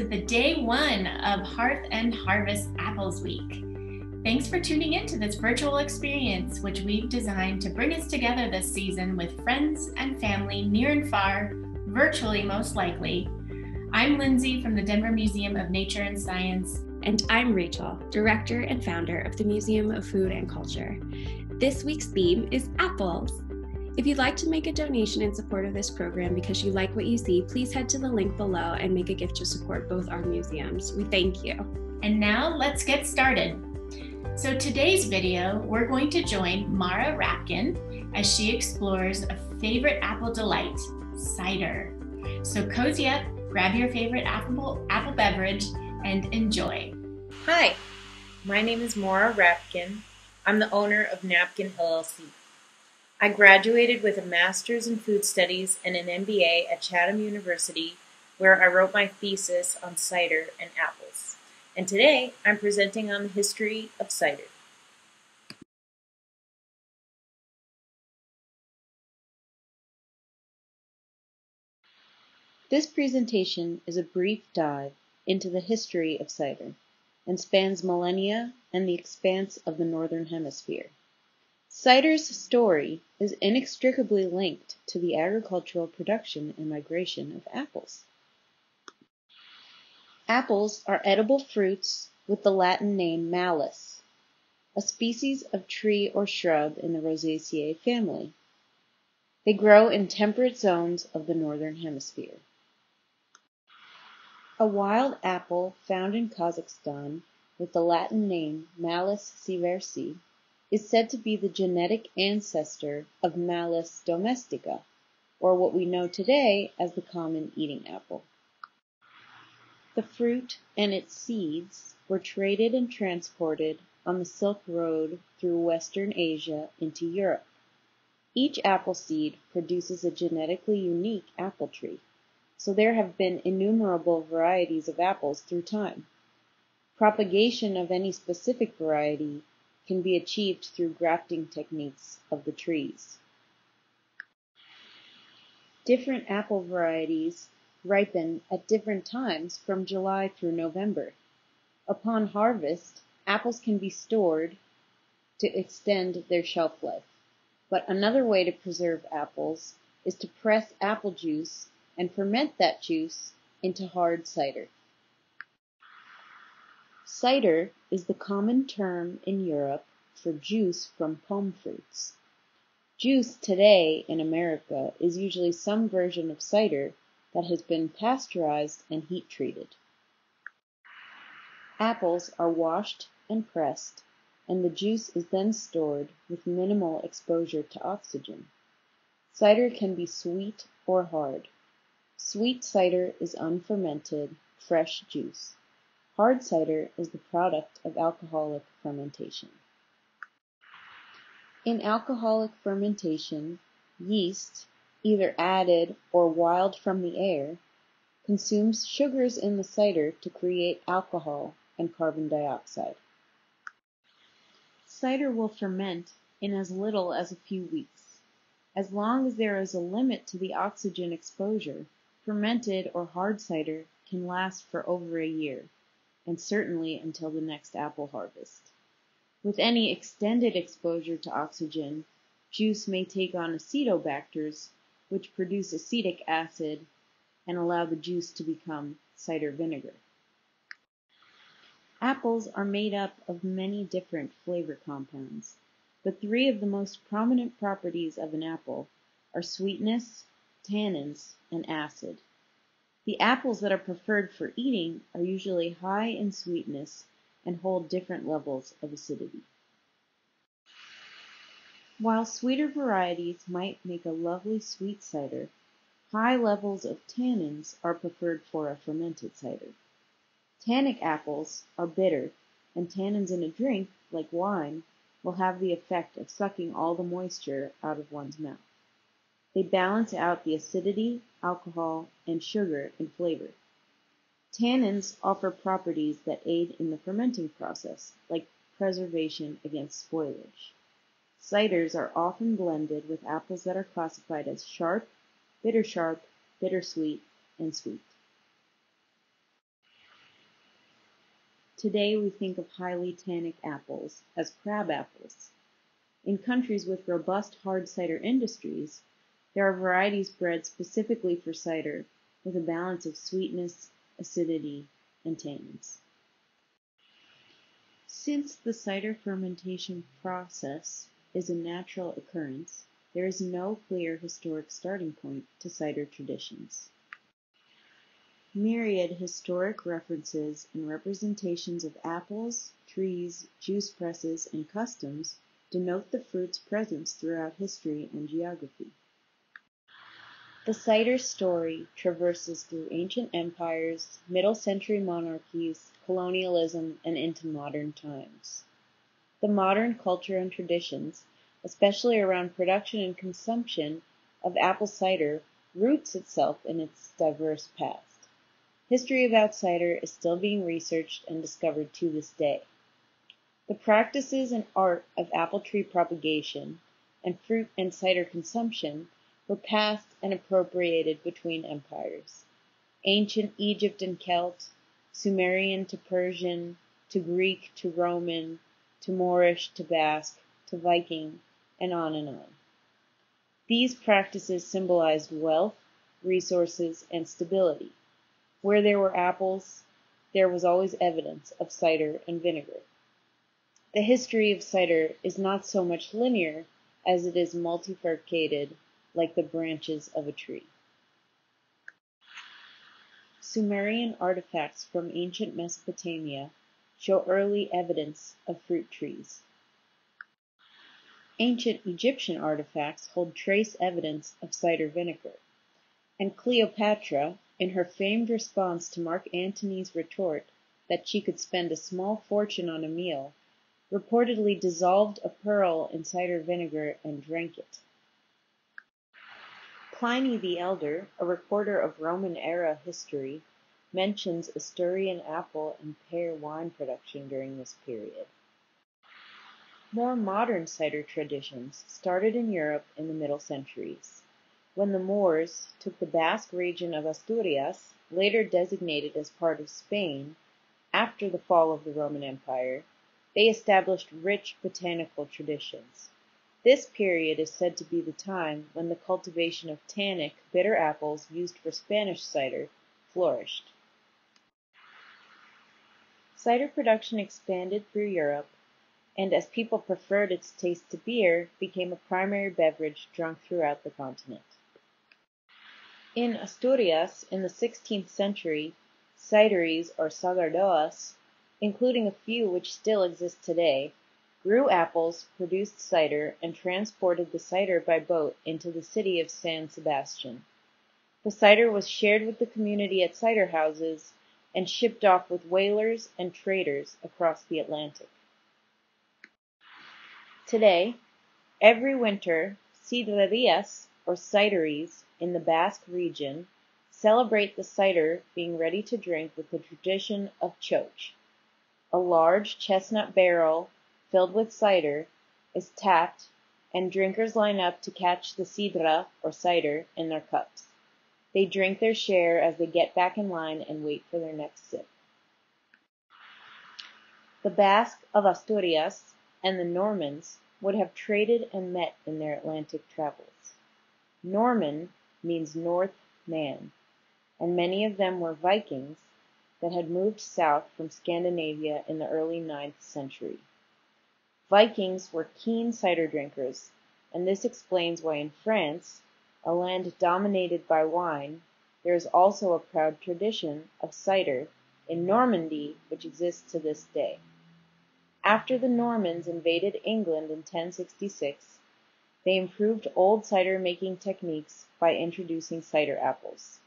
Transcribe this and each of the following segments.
to the day one of Hearth and Harvest Apples Week. Thanks for tuning in to this virtual experience, which we've designed to bring us together this season with friends and family near and far, virtually most likely. I'm Lindsay from the Denver Museum of Nature and Science. And I'm Rachel, Director and founder of the Museum of Food and Culture. This week's theme is apples. If you'd like to make a donation in support of this program because you like what you see, please head to the link below and make a gift to support both our museums. We thank you. And now let's get started. So today's video, we're going to join Maura Rapkin as she explores a favorite apple delight, cider. So cozy up, grab your favorite apple, apple beverage, and enjoy. Hi, my name is Maura Rapkin. I'm the owner of Napkin LLC. I graduated with a master's in food studies and an MBA at Chatham University, where I wrote my thesis on cider and apples. And today I'm presenting on the history of cider. This presentation is a brief dive into the history of cider and spans millennia and the expanse of the Northern Hemisphere. Cider's story is inextricably linked to the agricultural production and migration of apples. Apples are edible fruits with the Latin name Malus, a species of tree or shrub in the Rosaceae family. They grow in temperate zones of the Northern Hemisphere. A wild apple found in Kazakhstan with the Latin name Malus sieversii is said to be the genetic ancestor of Malus domestica, or what we know today as the common eating apple. The fruit and its seeds were traded and transported on the Silk Road through western Asia into Europe. Each apple seed produces a genetically unique apple tree, so there have been innumerable varieties of apples through time. Propagation of any specific variety can be achieved through grafting techniques of the trees. Different apple varieties ripen at different times from July through November. Upon harvest, apples can be stored to extend their shelf life. But another way to preserve apples is to press apple juice and ferment that juice into hard cider. Cider is the common term in Europe for juice from pome fruits. Juice today in America is usually some version of cider that has been pasteurized and heat treated. Apples are washed and pressed, and the juice is then stored with minimal exposure to oxygen. Cider can be sweet or hard. Sweet cider is unfermented, fresh juice. Hard cider is the product of alcoholic fermentation. In alcoholic fermentation, yeast, either added or wild from the air, consumes sugars in the cider to create alcohol and carbon dioxide. Cider will ferment in as little as a few weeks. As long as there is a limit to the oxygen exposure, fermented or hard cider can last for over a year and certainly until the next apple harvest. With any extended exposure to oxygen, juice may take on acetobacters, which produce acetic acid and allow the juice to become cider vinegar. Apples are made up of many different flavor compounds, but three of the most prominent properties of an apple are sweetness, tannins, and acid. The apples that are preferred for eating are usually high in sweetness and hold different levels of acidity. While sweeter varieties might make a lovely sweet cider, high levels of tannins are preferred for a fermented cider. Tannic apples are bitter, and tannins in a drink, like wine, will have the effect of sucking all the moisture out of one's mouth. They balance out the acidity, alcohol, and sugar in flavor. Tannins offer properties that aid in the fermenting process, like preservation against spoilage. Ciders are often blended with apples that are classified as sharp, bitter sharp, bitter sweet, and sweet. Today we think of highly tannic apples as crab apples. In countries with robust hard cider industries, there are varieties bred specifically for cider with a balance of sweetness, acidity, and tannins. Since the cider fermentation process is a natural occurrence, there is no clear historic starting point to cider traditions. Myriad historic references and representations of apples, trees, juice presses, and customs denote the fruit's presence throughout history and geography. The cider story traverses through ancient empires, middle century monarchies, colonialism, and into modern times. The modern culture and traditions, especially around production and consumption of apple cider, roots itself in its diverse past. History about cider is still being researched and discovered to this day. The practices and art of apple tree propagation and fruit and cider consumption were passed and appropriated between empires. Ancient Egypt and Celt, Sumerian to Persian, to Greek to Roman, to Moorish to Basque, to Viking, and on and on. These practices symbolized wealth, resources, and stability. Where there were apples, there was always evidence of cider and vinegar. The history of cider is not so much linear as it is multifurcated like the branches of a tree. Sumerian artifacts from ancient Mesopotamia show early evidence of fruit trees. Ancient Egyptian artifacts hold trace evidence of cider vinegar, and Cleopatra, in her famed response to Mark Antony's retort that she could spend a small fortune on a meal, reportedly dissolved a pearl in cider vinegar and drank it. Pliny the Elder, a recorder of Roman-era history, mentions Asturian apple and pear wine production during this period. More modern cider traditions started in Europe in the middle centuries, when the Moors took the Basque region of Asturias, later designated as part of Spain, after the fall of the Roman Empire, they established rich botanical traditions. This period is said to be the time when the cultivation of tannic, bitter apples used for Spanish cider flourished. Cider production expanded through Europe, and as people preferred its taste to beer, became a primary beverage drunk throughout the continent. In Asturias, in the sixteenth century, cideries or sagardoas, including a few which still exist today, grew apples, produced cider, and transported the cider by boat into the city of San Sebastian. The cider was shared with the community at cider houses and shipped off with whalers and traders across the Atlantic. Today, every winter, sidrerías or cideries in the Basque region celebrate the cider being ready to drink with the tradition of txotx, a large chestnut barrel filled with cider, is tapped, and drinkers line up to catch the sidra, or cider, in their cups. They drink their share as they get back in line and wait for their next sip. The Basque of Asturias and the Normans would have traded and met in their Atlantic travels. Norman means North Man, and many of them were Vikings that had moved south from Scandinavia in the early ninth century. Vikings were keen cider drinkers, and this explains why in France, a land dominated by wine, there is also a proud tradition of cider in Normandy which exists to this day. After the Normans invaded England in 1066, they improved old cider making techniques by introducing cider apples.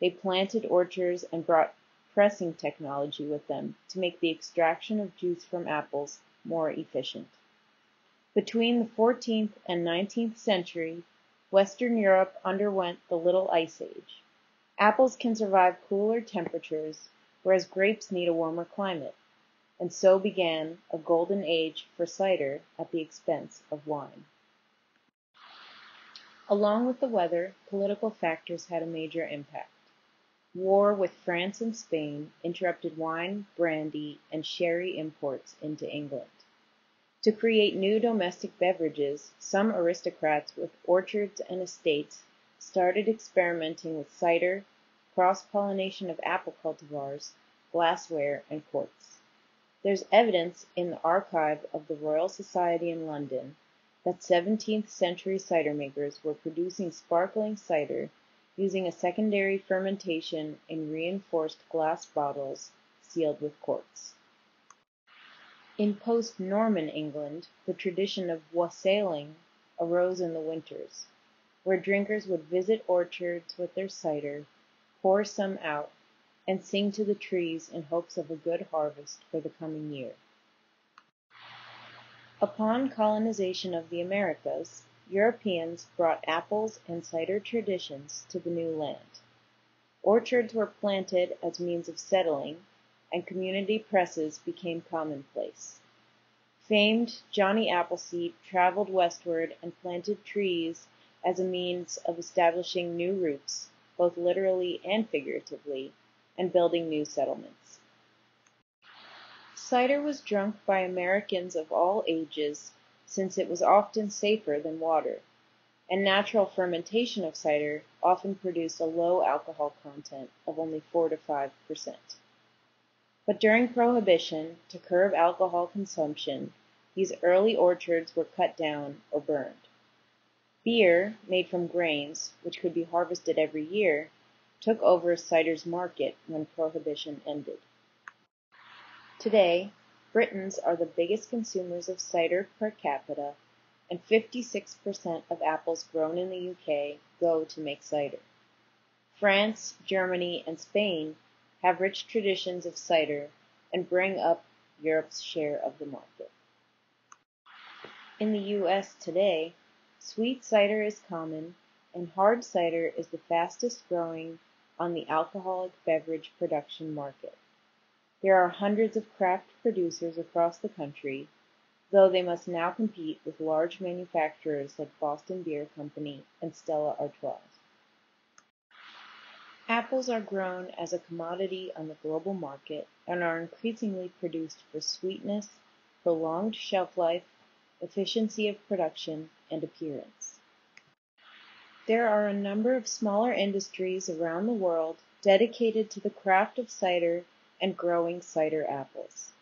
They planted orchards and brought pressing technology with them to make the extraction of juice from apples more efficient. Between the fourteenth and nineteenth century, western Europe underwent the Little Ice Age. Apples can survive cooler temperatures, whereas grapes need a warmer climate, and so began a golden age for cider at the expense of wine. Along with the weather, political factors had a major impact. war with France and Spain interrupted wine, brandy, and sherry imports into England. To create new domestic beverages, some aristocrats with orchards and estates started experimenting with cider, cross pollination of apple cultivars, glassware, and corks. There's evidence in the archive of the Royal Society in London that 17th century cider makers were producing sparkling cider using a secondary fermentation in reinforced glass bottles sealed with corks. In post-Norman England, the tradition of wassailing arose in the winters, where drinkers would visit orchards with their cider, pour some out, and sing to the trees in hopes of a good harvest for the coming year. Upon colonization of the Americas, Europeans brought apples and cider traditions to the new land. Orchards were planted as means of settling, and community presses became commonplace. Famed Johnny Appleseed traveled westward and planted trees as a means of establishing new roots, both literally and figuratively, and building new settlements. Cider was drunk by Americans of all ages since it was often safer than water, and natural fermentation of cider often produced a low alcohol content of only 4 to 5 per cent. But during Prohibition, to curb alcohol consumption, these early orchards were cut down or burned. Beer, made from grains, which could be harvested every year, took over cider's market when Prohibition ended. Today, Britons are the biggest consumers of cider per capita, and 56% of apples grown in the UK go to make cider. France, Germany, and Spain have rich traditions of cider and bring up Europe's share of the market. In the US today, sweet cider is common and hard cider is the fastest growing on the alcoholic beverage production market. There are hundreds of craft producers across the country, though they must now compete with large manufacturers like Boston Beer Company and Stella Artois. Apples are grown as a commodity on the global market and are increasingly produced for sweetness, prolonged shelf life, efficiency of production, and appearance. There are a number of smaller industries around the world dedicated to the craft of cider and growing cider apples.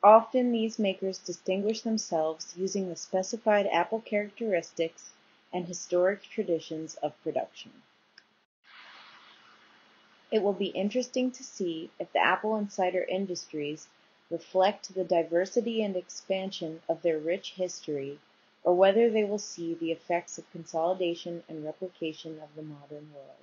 Often these makers distinguish themselves using the specified apple characteristics and historic traditions of production. It will be interesting to see if the apple and cider industries reflect the diversity and expansion of their rich history or whether they will see the effects of consolidation and replication of the modern world.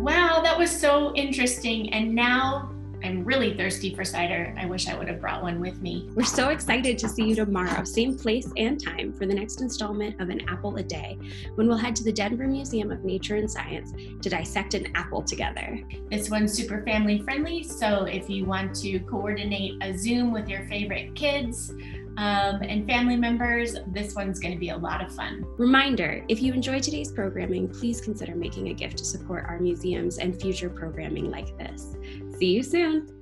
Wow, that was so interesting. And now I'm really thirsty for cider. I wish I would have brought one with me. We're so excited to see you tomorrow, same place and time, for the next installment of An Apple a Day, when we'll head to the Denver Museum of Nature and Science to dissect an apple together. This one's super family friendly, so if you want to coordinate a Zoom with your favorite kids, um, and family members, this one's going to be a lot of fun. Reminder if you enjoyed today's programming, please consider making a gift to support our museums and future programming like this. See you soon.